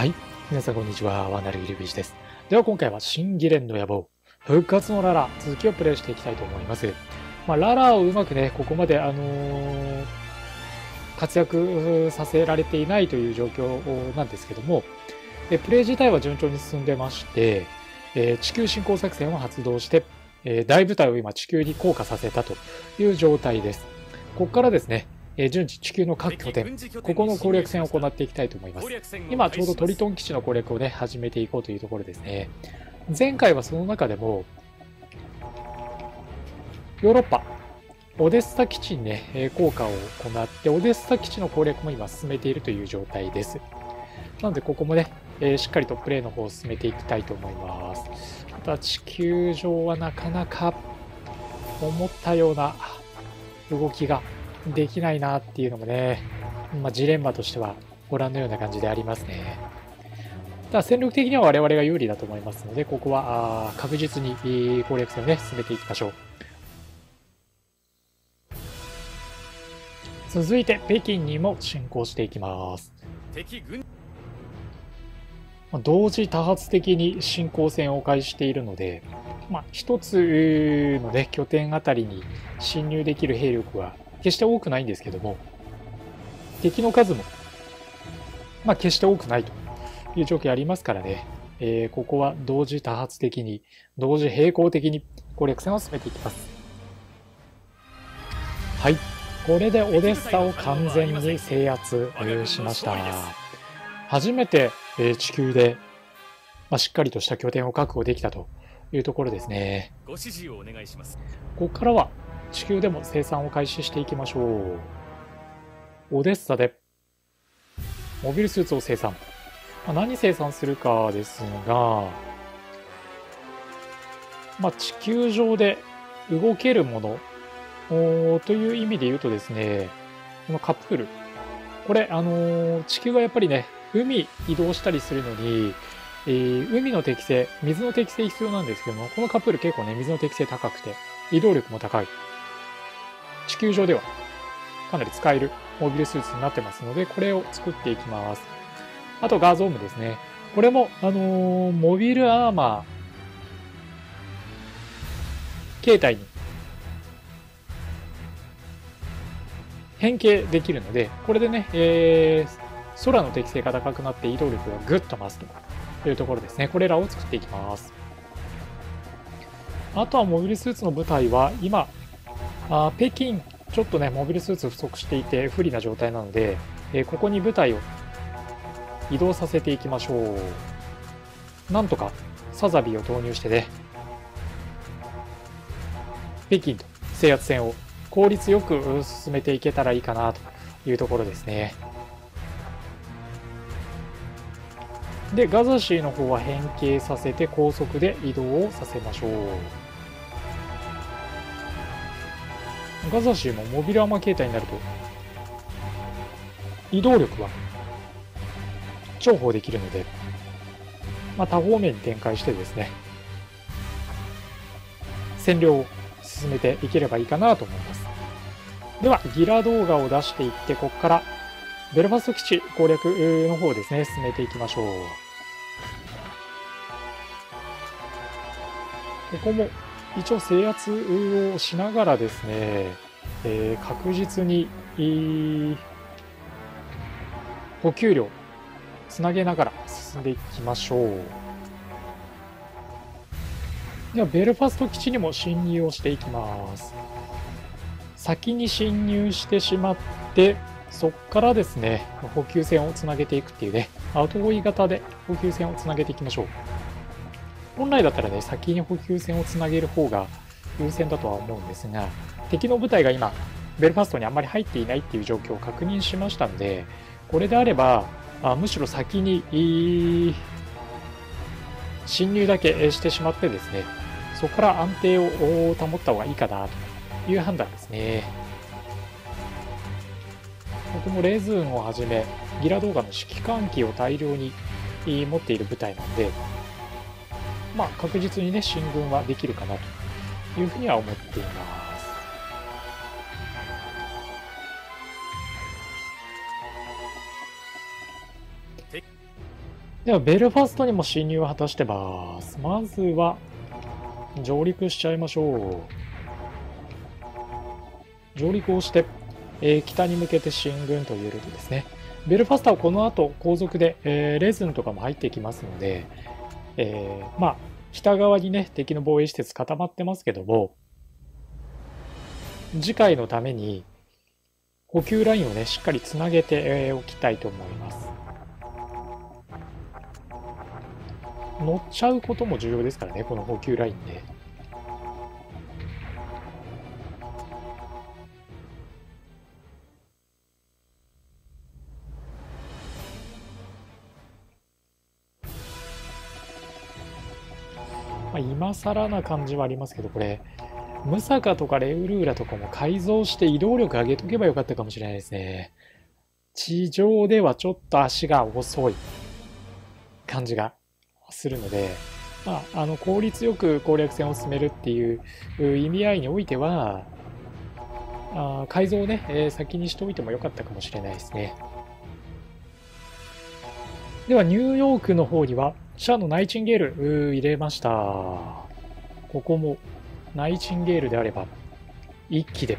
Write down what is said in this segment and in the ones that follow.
はい。皆さんこんにちは。ワナルギルビーチです。では今回は新ギレンの野望、復活のララ、続きをプレイしていきたいと思います。まあ、ララをうまくね、ここまで、あのー活躍させられていないという状況なんですけども、えプレイ自体は順調に進んでまして、えー地球進行作戦を発動して、えー大部隊を今地球に降下させたという状態です。ここからですね、えー順次地球の各拠点、ここの攻略戦を行っていきたいと思います。今ちょうどトリトン基地の攻略をね、始めていこうというところですね。前回はその中でも、ヨーロッパ、オデッサ基地にね、えー効果を行って、オデッサ基地の攻略も今進めているという状態です。なのでここもね、えーしっかりとプレイの方を進めていきたいと思います。ただ地球上はなかなか思ったような動きができないなっていうのもね、まあ、ジレンマとしてはご覧のような感じでありますね。ただ戦力的には我々が有利だと思いますので、ここは確実にえー攻略戦をね、進めていきましょう。続いて北京にも進行していきます。同時多発的に進行戦を開始しているので、まあ、一つの、ね、拠点あたりに侵入できる兵力は決して多くないんですけども、敵の数も、まあ、決して多くないという状況ありますからね、えーここは同時多発的に、同時並行的に攻略戦を進めていきます。はい。これでオデッサを完全に制圧えーしました。初めて、えー地球で、まあ、しっかりとした拠点を確保できたというところですね。ご指示をお願いしますここからは地球でも生産を開始していきましょう。オデッサでモビルスーツを生産。ま何生産するかですが、まあ、地球上で動けるものという意味で言うとですね、このカップル。これ、あのー地球はやっぱりね、海移動したりするのに、えー海の適性、水の適性必要なんですけども、このカップル結構ね、水の適性高くて、移動力も高い。地球上ではかなり使えるモビルスーツになってますので、これを作っていきます。あとガーゾームですね。これも、あのーモビルアーマー形態に変形できるので、これでね、えー空の適性が高くなって移動力がぐっと増すというところですね。これらを作っていきます。あとはモビルスーツの部隊は今、あ北京、ちょっとね、モビルスーツ不足していて不利な状態なので、えーここに部隊を移動させていきましょう。なんとかサザビーを投入してね、北京と制圧戦を効率よく進めていけたらいいかなというところですね。で、ガザシーの方は変形させて高速で移動をさせましょう。ガザシーもモビルアーマー形態になると、移動力は重宝できるので、まあ、多方面に展開してですね、占領を進めていければいいかなと思います。では、ギラ動画を出していって、ここからベルファスト基地攻略の方ですね、進めていきましょう。ここも一応制圧をしながらですね、えー確実に、えー補給量つなげながら進んでいきましょう。では、ベルファスト基地にも侵入をしていきます。先に侵入してしまって、そっからですね、補給線をつなげていくっていうね、後追い型で補給線をつなげていきましょう。本来だったらね、先に補給線をつなげる方が優先だとは思うんですが、敵の部隊が今、ベルファストにあんまり入っていないっていう状況を確認しましたので、これであれば、あむしろ先に、侵入だけしてしまってですね、そこから安定を保った方がいいかなという判断ですね。ここもレーズーンをはじめ、ギラ動画の指揮官機を大量に持っている部隊なんで、まあ確実にね、進軍はできるかなというふうには思っています。では、ベルファストにも侵入を果たしてます。まずは、上陸しちゃいましょう。上陸をして、えー、北に向けて進軍というルートですね。ベルファスタはこの後、後続で、えー、レズンとかも入ってきますので、えー、まあ、北側にね、敵の防衛施設固まってますけども、次回のために、補給ラインをね、しっかりつなげておきたいと思います。乗っちゃうことも重要ですからね、この補給ラインで。今更な感じはありますけど、これ、ムサカとかレウルーラとかも改造して移動力上げとけばよかったかもしれないですね。地上ではちょっと足が遅い感じがするので、まあ、あの効率よく攻略戦を進めるっていう意味合いにおいては、あ改造をね、えー、先にしておいてもよかったかもしれないですね。では、ニューヨークの方には、シャアのナイチンゲール入れました。ここもナイチンゲールであれば、一気で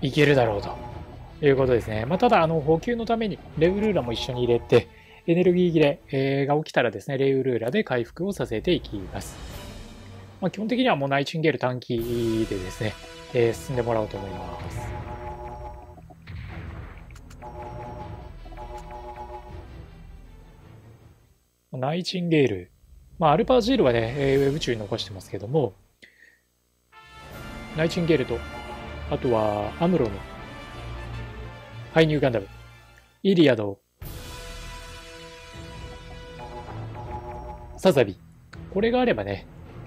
いけるだろうということですね。まあ、ただ、あの、補給のためにレウルーラも一緒に入れて、エネルギー切れ、が起きたらですね、レウルーラで回復をさせていきます。まあ、基本的にはもうナイチンゲール短期でですね、えー、進んでもらおうと思います。ナイチンゲール。まあ、アルパージールはね、えー、宇宙に残してますけども、ナイチンゲールと、あとはアムロの、ハイニューガンダム、イリアド、サザビ。これがあればね、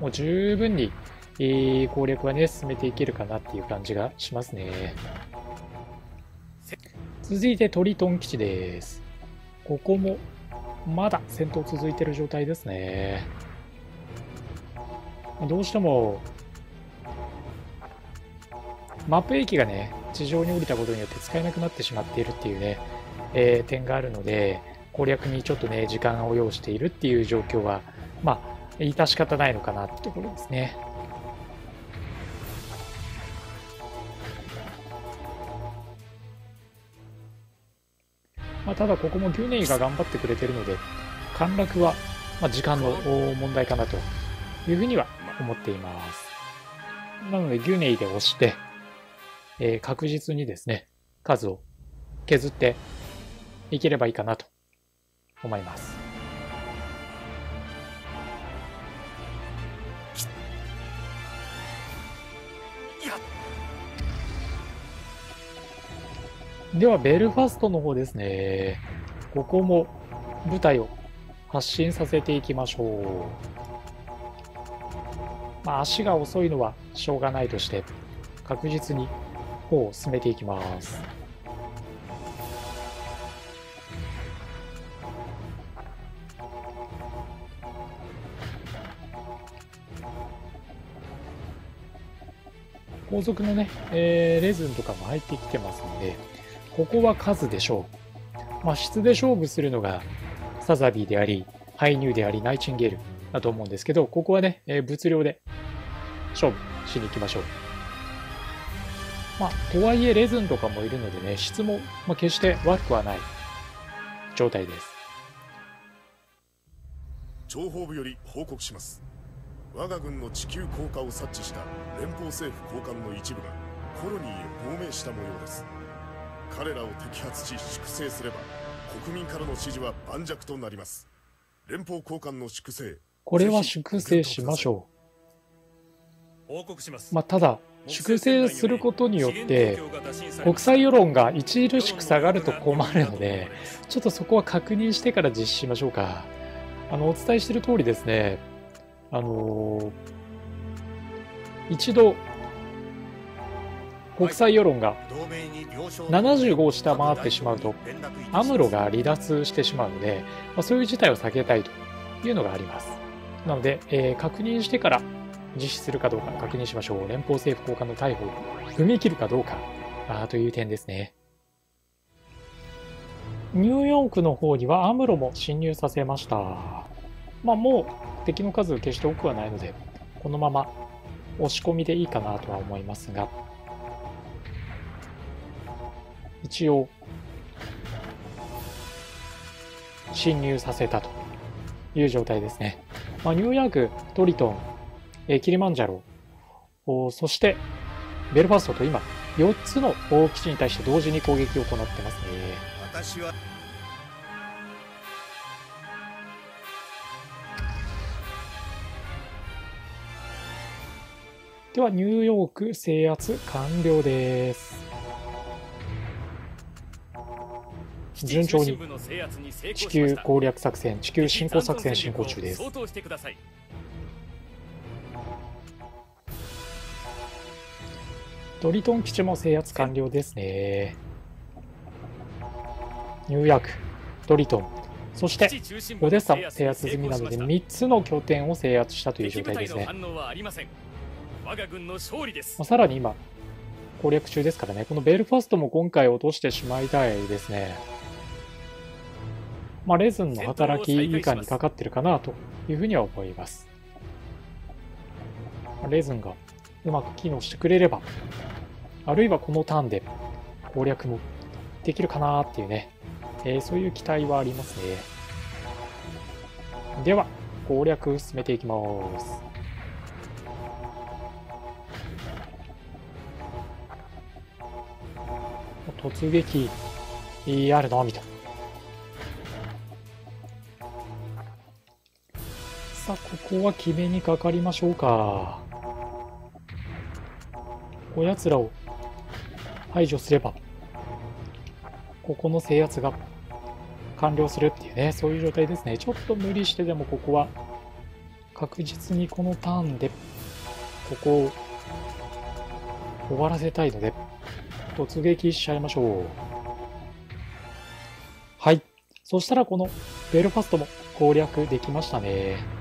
もう十分に、えー、攻略はね、進めていけるかなっていう感じがしますね。続いてトリトン基地です。ここも、まだ戦闘続いてる状態ですね。どうしても、マップ駅がね、地上に降りたことによって使えなくなってしまっているっていうね、えー、点があるので、攻略にちょっとね、時間を要しているっていう状況は、まあ、致し方ないのかなってところですね。ただここもギュネイが頑張ってくれてるので、陥落は、まあ、時間の問題かなというふうには思っています。なので、ギュネイで押して、えー、確実にですね、数を削っていければいいかなと思います。では、ベルファストの方ですね。ここも舞台を発進させていきましょう。まあ、足が遅いのはしょうがないとして、確実に方を進めていきます。後続のね、えー、レズンとかも入ってきてますので、ここは数で勝負。まあ、質で勝負するのがサザビーであり、ハイニューであり、ナイチンゲールだと思うんですけど、ここはね、えー、物量で勝負しに行きましょう。まあ、とはいえレズンとかもいるのでね、質も、まあ、決して悪くはない状態です。情報部より報告します。我が軍の地球降下を察知した連邦政府高官の一部がコロニーへ亡命した模様です。彼らを摘発し粛清すれば国民からの支持は盤石となります。連邦高官の粛清。これは粛清しましょう。報告します。まあ、ただ、粛清することによって国際世論が著しく下がると困るのでちょっとそこは確認してから実施しましょうかあのお伝えしている通りですねあの一度国際世論が75を下回ってしまうとアムロが離脱してしまうので、まあ、そういう事態を避けたいというのがありますなので、えー、確認してから実施するかどうか確認しましょう。連邦政府高官の逮捕を踏み切るかどうかあという点ですね。ニューヨークの方にはアムロも侵入させました。まあもう敵の数決して多くはないので、このまま押し込みでいいかなとは思いますが、一応、侵入させたという状態ですね。まあ、ニューヨーク、トリトン、え、キリマンジャロ、そしてベルファストと今、4つの基地に対して同時に攻撃を行ってますね。私はでは、ニューヨーク制圧完了です。順調に地球攻略作戦、地球侵攻作戦進行中です。ドリトン基地も制圧完了ですね。ニューヨーク、ドリトン、そしてオデッサも制圧済みなので3つの拠点を制圧したという状態ですね。さらに今攻略中ですからね。このベルファストも今回落としてしまいたいですねまあレズンの働き以下にかかってるかなというふうには思います。レズンがうまく機能してくれればあるいはこのターンで攻略もできるかなっていうね、えー、そういう期待はありますね。では攻略進めていきます。突撃あるのみと。さあ、ここは決めにかかりましょうか。こやつらを排除すれば、ここの制圧が完了するっていうね、そういう状態ですね。ちょっと無理してでもここは確実にこのターンでここを終わらせたいので、突撃しちゃいましょう。はい。そしたらこのベルファストも攻略できましたね。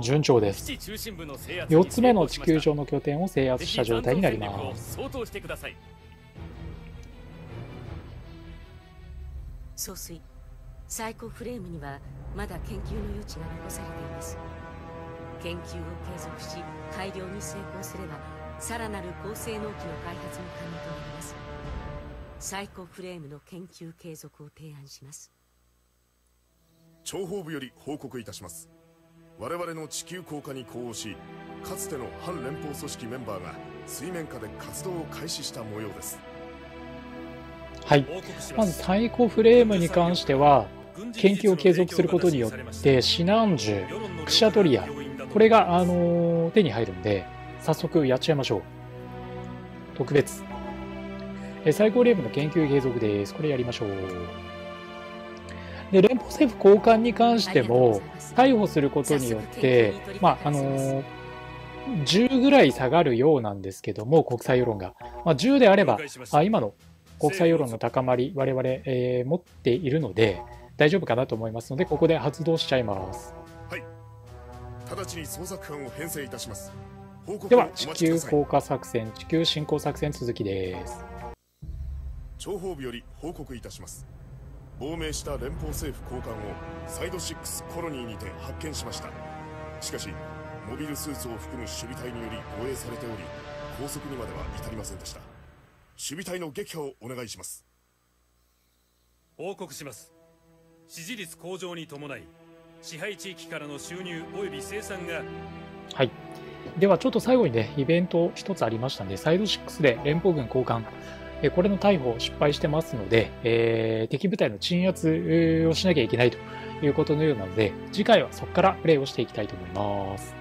順調です。4つ目の地球上の拠点を制圧した状態になります。総帥、最高フレームにはまだ研究の余地が残されています。研究を継続し、改良に成功すればさらなる高性能機の開発も可能となりますサイコフレームの研究継続を提案します諜報部より報告いたします我々の地球降下に呼応しかつての反連邦組織メンバーが水面下で活動を開始した模様ですはいまずサイコフレームに関しては研究を継続することによってシナンジュクシャトリアこれが、あのー、手に入るんで早速やっちゃいましょう。特別。え最高レベルの研究継続です。これやりましょう。で、連邦政府高官に関しても、逮捕することによって、まあ、あのー、10ぐらい下がるようなんですけども、国際世論が。まあ、10であれば、あ今の国際世論の高まり、我々、えー、持っているので、大丈夫かなと思いますので、ここで発動しちゃいます。はい。直ちに捜索班を編成いたします。では地球降下作戦地球進行作戦続きです諜報部より報告いたします亡命した連邦政府高官をサイド6コロニーにて発見しました。しかしモビルスーツを含む守備隊により護衛されており拘束にまでは至りませんでした。守備隊の撃破をお願いします。報告します。支持率向上に伴い支配地域からの収入及び生産がはい。ではちょっと最後にね、イベント一つありましたんで、サイド6で連邦軍交換、これの逮捕失敗してますので、えー、敵部隊の鎮圧をしなきゃいけないということのようなので、次回はそこからプレイをしていきたいと思います。